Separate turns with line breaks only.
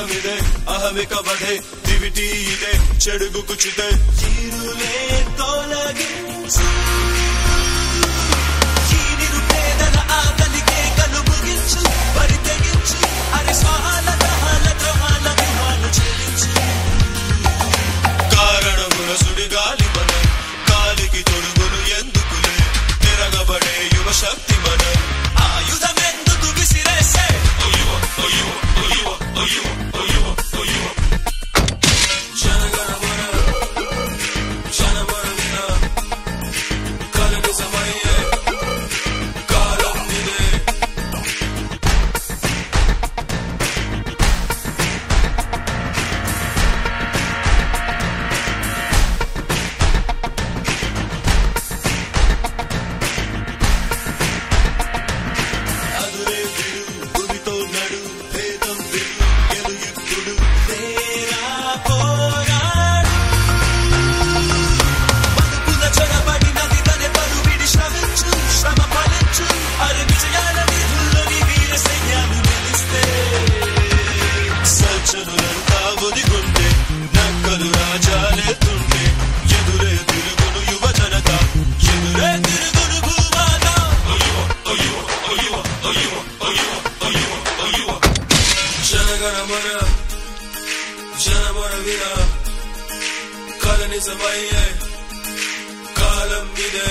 అర్థమిదే అహమిక వడే దివిటి ఇదే చెడుగు కుచితే. తీరులే తోలగించు. ni sabaye kalam gide